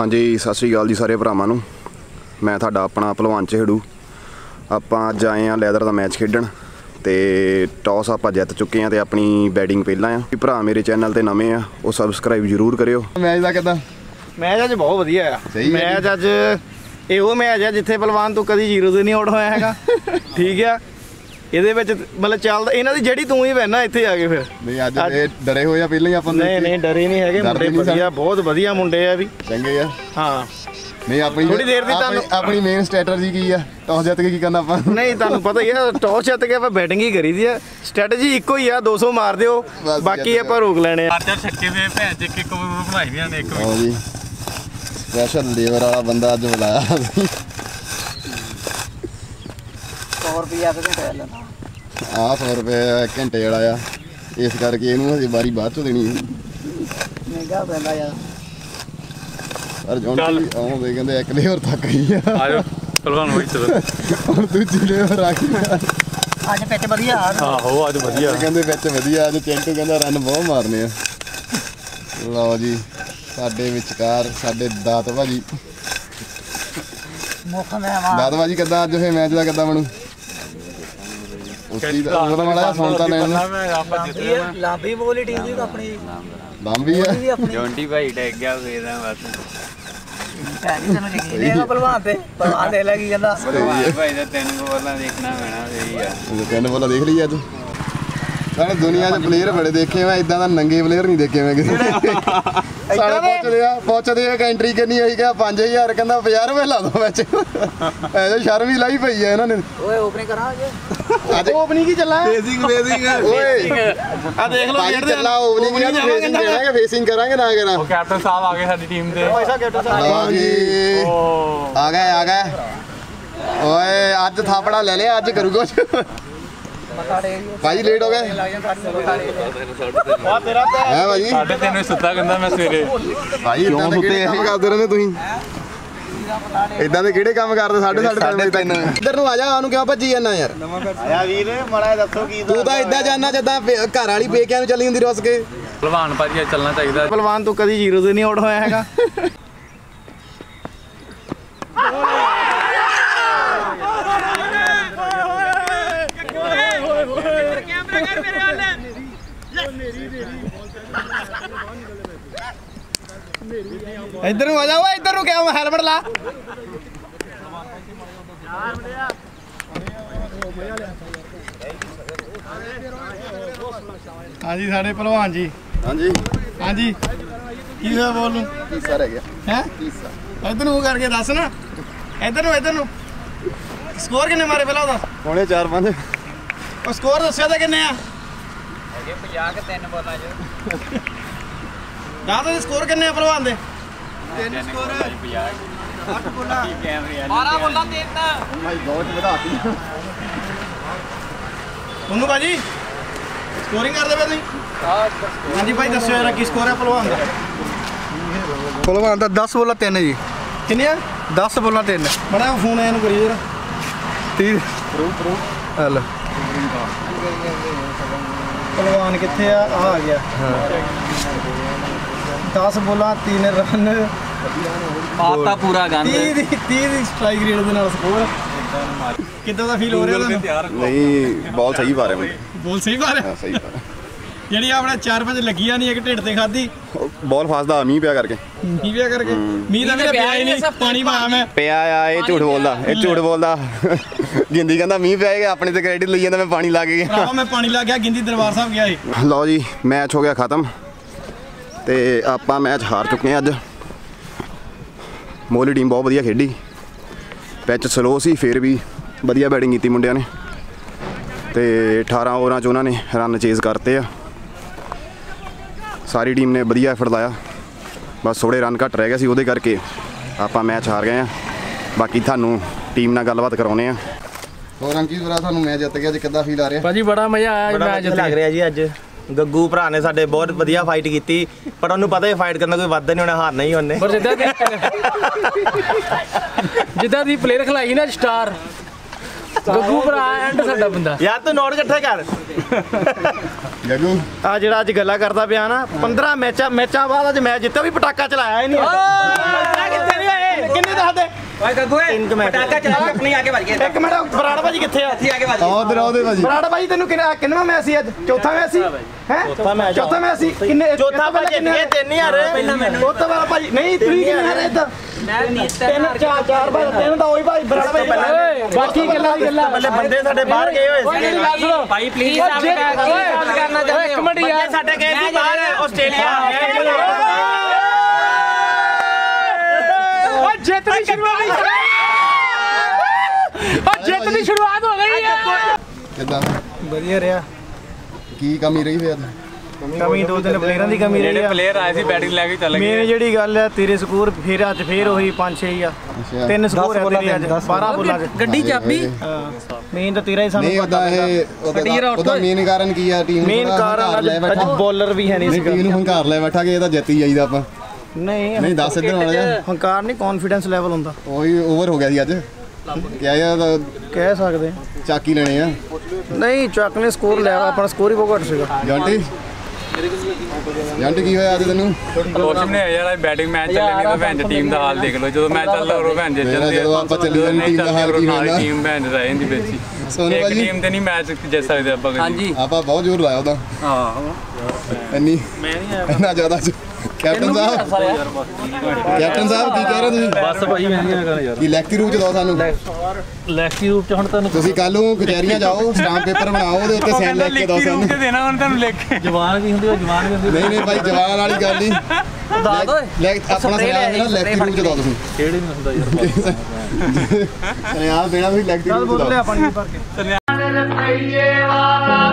ਹਾਂਜੀ ਸਤਿ ਸ੍ਰੀ ਅਕਾਲ ਜੀ ਸਾਰੇ ਭਰਾਵਾਂ ਨੂੰ। ਮੈਂ ਤੁਹਾਡਾ ਆਪਣਾ ਭਲਵਾਨ ਚਿਹੜੂ। ਆਪਾਂ ਅੱਜ ਆਏ ਆ ਲੈਦਰ ਦਾ ਮੈਚ ਖੇਡਣ ਤੇ ਟੌਸ ਆਪਾਂ ਜਿੱਤ ਚੁੱਕੇ ਆ ਤੇ ਆਪਣੀ ਬੈਟਿੰਗ ਪਹਿਲਾਂ ਆ ਭਰਾ ਮੇਰੇ ਚੈਨਲ ਤੇ ਨਵੇਂ ਆ ਉਹ ਸਬਸਕ੍ਰਾਈਬ ਜ਼ਰੂਰ ਕਰਿਓ। ਮੈਚ ਦਾ ਕਿਦਾਂ? ਮੈਚ ਅੱਜ ਬਹੁਤ ਵਧੀਆ ਆ। ਮੈਚ ਅੱਜ ਇਹ ਮੈਚ ਆ ਜਿੱਥੇ ਬਲਵਾਨ ਤੋਂ ਕਦੀ ਜ਼ੀਰੋ ਤੇ ਨਹੀਂ ਆਊਟ ਹੋਇਆ ਹੈਗਾ। ਠੀਕ ਆ। ਇਹਦੇ ਵਿੱਚ ਮਤਲਬ ਚੱਲਦਾ ਇਹਨਾਂ ਦੀ ਜਿਹੜੀ ਤੂੰ ਹੀ ਵੈਨਾ ਇੱਥੇ ਆ ਗਏ ਫਿਰ। ਨਹੀਂ ਅੱਜ ਇਹ ਡਰੇ ਹੋਏ ਆ ਪਹਿਲਾਂ ਹੀ ਆਪਾਂ ਨੂੰ ਨਹੀਂ। ਨਹੀਂ ਡਰੇ ਨਹੀਂ ਹੈਗੇ ਮੁੰਡੇ। ਵਧੀਆ ਬਹੁਤ ਵਧੀਆ ਮੁੰਡੇ ਆ ਵੀ। ਚੰਗੇ ਆ। ਹਾਂ। ਨਹੀਂ ਆਪਣੀ ਥੋੜ੍ਹੀ ਦੇਰ ਦੀ ਤੁਹਾਨੂੰ- ਆਪਣੀ ਮੇਨ ਸਟ੍ਰੈਟਜੀ ਕੀ ਆ? ਟੌਸ ਜਿੱਤ ਕੇ ਕੀ ਕਰਨਾ ਆਪਾਂ? ਨਹੀਂ ਤੁਹਾਨੂੰ ਪਤਾ ਹੀ ਆ ਟੌਸ ਜਿੱਤ ਕੇ ਆਪਾਂ ਬੈਟਿੰਗ ਹੀ ਕਰੀ ਦੀ ਆ। ਸਟ੍ਰੈਟਜੀ ਇੱਕੋ ਹੀ ਆ 200 ਮਾਰ ਦਿਓ ਬਾਕੀ ਆਪਾਂ ਰੋਕ ਲੈਣੇ ਆ। ਚਾਰ ਛੱਕੇ ਦੇ ਭੈਣ ਚ ਇੱਕ ਇੱਕ ਓਵਰ ਬਣਾਈ ਦੀਆਂ ਨੇ ਇੱਕ ਜੀ। ਸਪੈਸ਼ਲ ਲੇਬਰ ਵਾਲਾ ਬੰਦਾ ਅੱਜ ਬੁਲਾਇਆ। ਅਸੀਂ 100 ਰੁਪਿਆ ਤੇ ਲੈਣਾ। ਆਹ 100 ਰੁਪਏ ਘੰਟੇ ਵਾਲਾ ਆ। ਇਸ ਕਰਕੇ ਇਹਨੂੰ ਅਸੀਂ ਵਾਰੀ ਬਾਅਦ ਚ ਦੇਣੀ। ਮਹਿੰਗਾ ਪੈਂਦਾ ਯਾਰ। ਪਰ ਜੌਂਟੀ ਆਉਂਦੇ ਕਹਿੰਦੇ ਇੱਕ ਲੇਬਰ ਥੱਕ ਗਈ ਆ। ਆ ਜਾਓ ਪਹਿਲਵਾਨ ਹੋਈ ਚਲੋ। ਹੁਣ ਦੂਜੀ ਲੇਬਰ ਆ ਗਈ ਆ। ਅੱਜ ਪਿੱਚ ਵਧੀਆ ਆ। ਆਹੋ ਅੱਜ ਵਧੀਆ। ਕਹਿੰਦੇ ਵਿੱਚ ਵਧੀਆ ਅੱਜ ਚੈਂਟੂ ਕਹਿੰਦਾ ਰਨ ਬਹੁਤ ਮਾਰਨੇ ਆ। ਲਓ ਜੀ ਸਾਡੇ ਵਿਚਕਾਰ ਸਾਡੇ ਦਾਤ ਭਾਜੀ ਮੁੱਖ ਮਹਿਮਾਨ। ਦਾਤ ਭਾਜੀ ਕਿੱਦਾਂ ਅੱਜ ਫੇ ਮੈਚ ਦਾ ਕਿੱਦਾਂ ਬਣੂ? ਉੱਤੀ ਦਾ ਉਹਦਾ ਮਾੜਾ ਸੁਣ ਤਾਂ ਲੈਣ ਨੂੰ ਮੈਂ ਆਪਾਂ ਜਿੱਤ ਇਹ ਲਾਂਬੀ ਬੋਲੀ ਟੀਮ ਦੀ ਆਪਣੀ। ਲੰਬੀ ਆ ਵੀ ਆਪਣੀ। ਜੌਂਟੀ ਭਾਈ ਡੈਗ ਗਿਆ ਫੇਰ ਬਸ। ਭੈਣੀ ਤੈਨੂੰ ਯਕੀਨ ਹੈਗਾ ਭਲਵਾਨ ਤੇ ਭਲਵਾਨ ਦੇ ਲੱਗੀ ਜਾਂਦਾ ਭਾਈ ਦਾ ਤਿੰਨ ਬੋਲਾਂ ਦੇਖਣਾ ਪੈਣਾ ਸਹੀ ਆ। ਪਿੰਡ ਬੋਲਾ ਦੇਖ ਲਈ ਅੱਜ ਸਾਡੇ ਦੁਨੀਆ 'ਚ ਪਲੇਅਰ ਬੜੇ ਦੇਖੇ ਮੈਂ ਇਦਾਂ ਦਾ ਨੰਗੇ ਪਲੇਅਰ ਨਹੀਂ ਦੇਖੇ ਮੈਂ ਕਿਸੇ ਸਾਡੇ ਪੁੱਛਦੇ ਆ ਪੁੱਛਦੇ ਆ ਐਂਟਰੀ ਕਿੰਨੀ ਹੋਈ ਕਿਹਾ 5000 ਕਹਿੰਦਾ 50 ਰੁਪਏ ਲਾ ਦੋ ਵਿੱਚ। ਐਜੋ ਸ਼ਰਮ ਹੀ ਲਾਈ ਪਈ ਆ ਇਹਨਾਂ ਨੇ। ਓਏ ਓਪਨਿੰਗ ਕਰਾਂਗੇ ਅੱਜ? ਓਪਨਿੰਗ ਹੀ ਚੱਲਾਂ। ਫੇਸਿੰਗ ਫੇਸਿੰਗ ਓਏ। ਆ ਦੇਖ ਲਓ ਖੇਡਦੇ ਚੱਲਾ ਓਵਨਿੰਗ ਆ ਫੇਸਿੰਗ ਦੇਣਾ ਕਿ ਫੇਸਿੰਗ ਕਰਾਂਗੇ ਨਾ ਕਰਾਂ ਉਹ ਕੈਪਟਨ ਸਾਹਿਬ ਆ ਗਏ ਸਾਡੀ ਟੀਮ ਦੇ। ਪੈਸਾ ਕੈਪਟਨ ਸਾਹਿਬ। ਜੀ। ਓ। ਆ ਗਏ ਆ ਗਏ। ਓਏ ਅੱਜ ਥਾਪੜਾ ਲੈ ਲਿਆ ਅੱਜ ਕਰੂ ਭਾਈ ਲੇਟ ਹੋ ਗਏ। ਆ ਤੇਰਾ ਤਾਂ ਹੈ ਭਾਜੀ। ਸਾਢੇ ਤਿੰਨ ਵਜੇ ਸੁੱਤਾ ਕਹਿੰਦਾ ਮੈਂ ਸਵੇਰੇ। ਭਾਈ ਇਦਾਂ ਦੇ ਕਿਹੜੇ ਕੰਮ ਕਰਦੇ ਰਹਿੰਦੇ ਤੁਸੀਂ? ਇਦਾਂ ਦੇ ਕਿਹੜੇ ਕੰਮ ਕਰਦੇ? ਸਾਡੇ ਸਾਡੇ ਤਿੰਨ। ਇੱਧਰ ਨੂੰ ਆ ਜਾ ਉਹਨੂੰ ਕਿਉਂ ਭੱਜੀ ਜਾਂਦਾ ਯਾਰ? ਆਇਆ ਵੀਰ ਮੜਾ ਦੱਸੋ ਕੀ ਤੂੰ ਤਾਂ ਇਦਾਂ ਜਾਣਾ ਜਿੱਦਾਂ ਘਰ ਵਾਲੀ ਪੇਕਿਆਂ ਨੂੰ ਚੱਲੀ ਹੁੰਦੀ ਰੁੱਸ ਕੇ। ਪਹਿਲਵਾਨ ਭਾਜੀ ਚੱਲਣਾ ਚਾਹੀਦਾ। ਬਲਵਾਨ ਤੋਂ ਕਦੀ ਜ਼ੀਰੋ ਤੇ ਨਹੀਂ ਆਊਟ ਹੋਇਆ ਹੈਗਾ। ਇੱਧਰ ਨੂੰ ਆ ਜਾ ਓਏ ਇੱਧਰ ਨੂੰ ਮੈਂ ਹੈਲਮਟ ਲਾ। ਹਾਂਜੀ ਸਾਡੇ ਪਹਿਲਵਾਨ ਜੀ। ਹਾਂਜੀ। ਹਾਂਜੀ। ਕੀ ਹੋਇਆ ਬੋਲ ਨੂੰ? ਤੀਸਾ ਰਹਿ ਗਿਆ ਹੈ? ਤੀਸਾ ਇੱਧਰ ਨੂੰ ਕਰਕੇ ਦੱਸ ਨਾ। ਇੱਧਰ ਨੂੰ ਇੱਧਰ ਨੂੰ। ਸਕੋਰ ਕਿੰਨੇ ਮਾਰੇ ਪਹਿਲਾਂ ਉਹਦਾ? ਪੌਣੇ 4 5 ਉਹ ਸਕੋਰ ਦੱਸਿਆ ਤਾਂ ਕਿੰਨੇ ਆ? ਅਜੇ 50 ਕਿ ਤਿੰਨ ਬੋਲਾਂ ਚ। ਦੱਸ ਦੇ ਸਕੋਰ ਕਿੰਨੇ ਆ ਪਹਿਲਵਾਨ ਦੇ? ਤਿੰਨ ਸਕੋਰ 50 8 ਬੋਲਾਂ। ਕੈਮਰੇ 12 ਬੋਲਾਂ ਤਿੰਨ। ਭਾਈ ਬਹੁਤ ਵਧਾਤੀ ਉਹਨੂੰ ਬਾਜੀ ਸਕੋਰਿੰਗ ਕਰਦੇ ਪਏ ਤੁਸੀਂ? ਹਾਂਜੀ ਭਾਈ ਦੱਸਿਓ ਯਾਰ ਕੀ ਸਕੋਰ ਹੈ ਪਹਿਲਵਾਨ ਦਾ। ਭਲਵਾਨ ਦਾ 10 ਬੋਲਾ 3 ਜੀ। ਕਿੰਨੇ ਆ 10 ਬੋਲਾ 3 ਬੜਾ ਫੋਨ ਆਇਆ ਨੂੰ ਕਰੀ ਯਾਰ 30 ਹਲ। ਪਹਿਲਵਾਨ ਕਿੱਥੇ ਆ? ਆ ਆ ਗਿਆ 10 ਬੋਲਾਂ 3 ਰਨ ਪਾਤਾ ਪੂਰਾ ਗੰਦ। 30 ਦੀ 30 ਦੀ ਸਟ੍ਰਾਈਕ ਰੇਟ ਦੇ ਨਾਲ ਸਕੋਰ ਕਿੱਦਾਂ ਦਾ ਫੀਲ ਹੋ ਰਿਹਾ ਤੁਹਾਨੂੰ? ਨਹੀਂ ਬਾਲ ਸਹੀ ਪਾ ਰਹੇ ਮੁੰਡੇ ਬੋਲ ਸਹੀ ਬਾਰ ਹਾਂ, ਸਹੀ ਪਾ ਰਹੇ। ਜਿਹੜੀ ਆਪਣੇ 4-5 ਲੱਗੀਆਂ ਨਹੀਂ ਇੱਕ ਢਿੱਡ ਤੇ ਖਾਦੀ ਬਾਲ ਫਸਦਾ ਮੀਂਹ ਪਿਆ ਕਰਕੇ। ਮੀਂਹ ਪਿਆ ਕਰਕੇ? ਮੀਂਹ ਦਾ ਵੀ ਪਿਆ ਹੀ ਨਹੀਂ ਪਾਣੀ ਪਾਇਆ ਮੈਂ ਪਿਆ ਆ ਇਹ ਝੂਠ ਬੋਲਦਾ ਇਹ ਝੂਠ ਬੋਲਦਾ। ਗਿੰਦੀ ਕਹਿੰਦਾ ਮੀਂਹ ਪਿਆਏਗਾ ਆਪਣੇ ਤੇ ਕ੍ਰੈਡਿਟ ਲਈ ਜਾਂਦਾ ਮੈਂ ਪਾਣੀ ਲਾ ਕੇ ਗਿਆ। ਮੈਂ ਪਾਣੀ ਲਾ ਗਿਆ ਗਿੰਦੀ ਦਰਬਾਰ ਸਾਹਿਬ ਗਿਆ ਸੀ ਲਓ ਜੀ ਮੈਚ ਹੋ ਗਿਆ ਖਤਮ। ਤੇ ਆਪਾਂ ਮੈਚ ਹਾਰ ਚੁੱਕੇ ਹਾਂ ਅੱਜ। ਮੋਲੀ ਟੀਮ ਬਹੁਤ ਵਧੀਆ ਖੇਡੀ। ਪਿੱਚ ਸਲੋ ਸੀ ਫਿਰ ਵੀ ਵਧੀਆ ਬੈਟਿੰਗ ਕੀਤੀ ਮੁੰਡਿਆਂ ਨੇ। ਤੇ 18 ਓਵਰਾਂ 'ਚ ਉਹਨਾਂ ਨੇ ਰਨ ਚੇਜ਼ ਕਰਤੇ ਆ। ਸਾਰੀ ਟੀਮ ਨੇ ਵਧੀਆ ਐਫਰਟ ਲਾਇਆ। ਬਸ ਥੋੜੇ ਰਨ ਘੱਟ ਰਹਿ ਗਏ ਸੀ ਉਹਦੇ ਕਰਕੇ ਆਪਾਂ ਮੈਚ ਹਾਰ ਗਏ ਆ ਬਾਕੀ ਤੁਹਾਨੂੰ ਟੀਮ ਨਾਲ ਗੱਲਬਾਤ ਕਰਾਉਨੇ ਆ ਹੋਰ ਅੰਕਿਤ ਵੀਰਾ ਤੁਹਾਨੂੰ ਮੈਂ ਜਿੱਤ ਗਿਆ ਅੱਜ ਕਿੱਦਾਂ ਫੀਲ ਆ ਰਿਹਾ? ਭਾਜੀ ਬੜਾ ਮਜ਼ਾ ਆਇਆ ਬੜਾ ਵਧੀਆ ਲੱਗ ਰਿਹਾ ਜੀ ਅੱਜ। ਗੱਗੂ ਭਰਾ ਨੇ ਸਾਡੇ ਬਹੁਤ ਵਧੀਆ ਫਾਈਟ ਕੀਤੀ ਪਰ ਉਹਨੂੰ ਪਤਾ ਹੀ ਫਾਈਟ ਕਰਨ ਦਾ ਕੋਈ ਵਾਧਾ ਨਹੀਂ ਹੋਣਾ ਹਾਰਨਾ ਹੀ ਉਹਨੇ। ਪਰ ਜਿੱਦਾਂ ਦੀ ਜਿੱਦਾਂ ਦੀ ਪਲੇਅਰ ਖਲਾਈ ਨਾ ਸਟਾਰ ਗੱਗੂ ਭਰਾ ਐਂਡ ਸਾਡਾ ਬੰਦਾ। ਯਾਰ ਤੂੰ ਨੋਟ ਇਕੱਠੇ ਕਰ। ਗੱਗੂ। ਆ ਜਿਹੜਾ ਅੱਜ ਗੱਲਾਂ ਕਰਦਾ ਪਿਆ ਨਾ 15 ਮੈਚਾਂ ਮੈਚਾਂ ਬਾਅਦ ਅੱਜ ਮੈਚ ਜਿੱਤਿਆ ਵੀ ਪਟਾਕਾ ਚਲਾਇਆ ਹੀ ਨਹੀਂ। ਓਏ ਮਿੰਟ। ਪਟਾਕਾ ਚਲਾ ਕੇ ਆਪਣੀ ਆ ਕੇ ਵੱਜ ਗਿਆ ਇੱਕ ਮਿੰਟ ਬਰਾੜ ਭਾਜੀ ਕਿੱਥੇ ਆ? ਇੱਥੇ ਆ ਕੇ ਵੱਜ ਆ ਉਧਰ ਆਉਦੇ ਭਾਜੀ। ਬਰਾੜ ਭਾਜੀ ਤੈਨੂੰ ਕਿੰਨਾ ਕਿੰਨਾ ਮੈਚ ਸੀ ਅੱਜ? ਚੌਥਾ ਮੈਚ ਸੀ? ਹੈ? ਚੌਥਾ ਮੈਚ ਚੌਥਾ ਮੈਚ ਸੀ? ਕਿੰਨੇ ਚੌਥਾ ਭਾਜੀ ਇਹ ਤਿੰਨ ਹੀ ਹਾਰੇ ਪਹਿਲਾਂ ਮੈਨੂੰ ਚੌਥਾ ਵਾਲਾ ਭਾਜੀ ਨਹੀਂ ਤੁਸੀਂ ਕਿੰਨੇ ਹਾਰੇ ਇਦਾਂ ਤਿੰਨ ਚਾਰ ਚਾਰ ਭਾਈ ਤਿੰਨ ਤਾਂ ਉਹੀ ਭਾਈ ਬਰਾੜ ਭਾਜੀ ਬਾਕੀ ਗੱਲਾਂ ਦੀ ਗੱਲਾਂ। ਬੱਲੇ ਬੰਦੇ ਸਾਡੇ ਬਾਹਰ ਗਏ ਹੋਏ ਸੀ। ਭਾਈ ਪਲੀਜ਼ ਓਏ ਗੱਲ ਕਰਨਾ ਚਾਹੁੰਦੇ ਇੱਕ ਮਿੰਟ ਯਾਰ। ਸਾਡੇ ਗਏ ਸੀ ਬਾਹਰ ਆਸਟ੍ਰੇਲੀਆ ਓ ਜਿੱਤ ਦੀ ਸ਼ੁਰੂਆਤ ਓ ਜਿੱਤ ਦੀ ਸ਼ੁਰੂਆਤ ਹੋ ਗਈ ਹੈ ਕਿੱਦਾਂ ਵਧੀਆ ਰਿਹਾ। ਕੀ ਕਮੀ ਰਹੀ ਫਿਰ ਕਮੀ ਦੋ ਤਿੰਨ ਪਲੇਅਰਾਂ ਦੀ ਕਮੀ ਰਹੀ ਆ। ਪਲੇਅਰ ਆਏ ਸੀ ਬੈਟਿੰਗ ਲੈ ਕੇ ਚੱਲ ਮੇਨ ਜਿਹੜੀ ਗੱਲ ਹੈ ਤੇਰੇ ਸਕੋਰ ਫੇਰ ਅੱਜ ਫੇਰ ਉਹੀ 5 6 ਆ। ਤਿੰਨ ਸਕੋਰ ਹੈ ਤੇਰੇ ਅੱਜ। 12 ਬੋਲਾਂ। ਚ। ਗੱਡੀ ਚਾਬੀ। ਮੇਨ ਤਾਂ ਤੇਰਾ ਹੀ ਸਾਨੂੰ ਨਹੀਂ ਉਹਦਾ ਇਹ ਉਹਦਾ ਮੇਨ ਕਾਰਨ ਕੀ ਆ ਟੀਮ ਮੇਨ ਕਾਰਨ ਅੱਜ ਬੋਲਰ ਵੀ ਹੈ ਨਹੀਂ ਸੀਗਾ। ਟੀਮ ਨੂੰ ਹੰਕਾਰ ਲੈ ਬੈਠਾ ਕੇ ਇਹ ਤਾਂ ਜਿੱਤ ਹੀ ਜਾਈਦਾ ਆਪਾਂ। ਨਹੀਂ ਨਹੀਂ ਦੱਸ ਇੱਧਰ ਵਾਲਾ ਜਾ ਹੰਕਾਰ ਨਹੀਂ ਕੌਨਫੀਡੈਂਸ ਲੈਵਲ ਹੁੰਦਾ। ਉਹੀ ਓਵਰ ਹੋ ਗਿਆ ਸੀ ਅੱਜ। ਕਿਹਾ ਯਾਰ ਤਾਂ ਕਹਿ ਸਕਦੇ ਚਾਕੀ ਲੈਣੇ ਆ। ਨਹੀਂ ਚੱਕ ਨੇ ਸਕੋਰ ਲਿਆ ਆਪਣਾ ਸਕੋਰ ਹੀ ਬਹੁਤ ਘੱਟ ਸੀਗਾ। ਜੰਟੀ? ਜੰਟੀ ਕੀ ਹੋਇਆ ਅੱਜ ਤੈਨੂੰ? ਕੁਛ ਨਹੀਂ ਯਾਰ ਬੈਟਿੰਗ ਮੈਚ ਚੱਲੇ ਨਹੀਂ ਤਾਂ ਭੈਣ ਟੀਮ ਦਾ ਹਾਲ ਦੇਖ ਲਓ। ਜਦੋਂ ਮੈਚ ਚੱਲਦਾ ਉਰੋਂ ਭੈਣ ਜੇ ਮੇਰਾ ਚੱਲਦੇ ਜਦੋਂ ਆਪਾਂ ਚੱਲੀ ਜਾਂਦੀ ਟੀਮ ਦਾ ਹਾਲ ਕੀ ਹੁੰਦਾ? ਟੀਮ ਭੈਣ ਰਹਿ ਜਾਂਦੀ ਵਿੱਚ ਹੀ। ਸੋਨੂ ਇੱਕ ਭਾਜੀ? ਟੀਮ ਤੇ ਨਹੀਂ ਮੈਚ ਜਿੱਤ ਸਕਦੇ ਆਪਾਂ ਹਾਂਜੀ। ਆਪਾਂ ਬਹੁਤ ਜ਼ੋਰ ਲਾਇਆ ਉਹਦਾ। ਹਾਂ। ਇੰਨੀ ਮੈਂ ਨਹੀਂ ਇੰਨਾ ਜ਼ਿਆਦਾ ਕੈਪਟਨ ਸਾਹਿਬ। ਕੈਪਟਨ ਸਾਹਿਬ ਕੀ ਕਹਿ ਰਹੇ ਤੁਸੀਂ? ਬਸ ਭਾਈ ਮੈਂ ਨਹੀਂ ਕਰਾਂ ਯਾਰ। ਕੀ ਲੈਕਚਰ ਰੂਪ ਚ ਦੋ ਸਾਨੂੰ? ਲੈਕਚਰ ਰੂਪ ਚ ਹੁਣ ਤੁਹਾਨੂੰ ਤੁਸੀਂ ਕੱਲ ਨੂੰ ਕਚਹਿਰੀਆਂ ਜਾਓ ਸਟਾਂਪ ਪੇਪਰ ਬਣਾਓ ਉਹਦੇ ਉੱਤੇ ਸਾਈਨ ਲਿਖ ਕੇ ਦੋ ਸਾਨੂੰ ਰੂਪ ਤੇ ਦੇਣਾ ਹੁਣ ਤੁਹਾਨੂੰ ਲਿਖ ਕੇ। ਜਵਾਨ ਕੀ ਹੁੰਦੀ ਉਹ ਜਵਾਨ ਕੀ ਹੁੰਦੀ ਨਹੀਂ ਨਹੀਂ ਭਾਈ ਜਵਾਨ ਵਾਲੀ ਗੱਲ ਨਹੀਂ। ਦੱਸ ਲੈ ਆਪਣਾ ਸੁਨੇਹਾ ਦੇਣਾ ਲੈਕਚਰ ਰੂਪ ਚ ਦੋ ਤੁਸੀਂ। ਕਿਹੜੀ ਨਹੀਂ ਹੁੰਦਾ ਯਾਰ ਸੁਨੇਹਾ ਦੇਣਾ ਤੁਸੀਂ ਲੈਕਚਰ ਚੱਲ ਰੂਪ ਚ ਬੋਲ ਦੋ ਲਿਆ ਪਾਣੀ ਭਰ ਕੇ। ਰੁਪਈਏ ਵਾਲਾ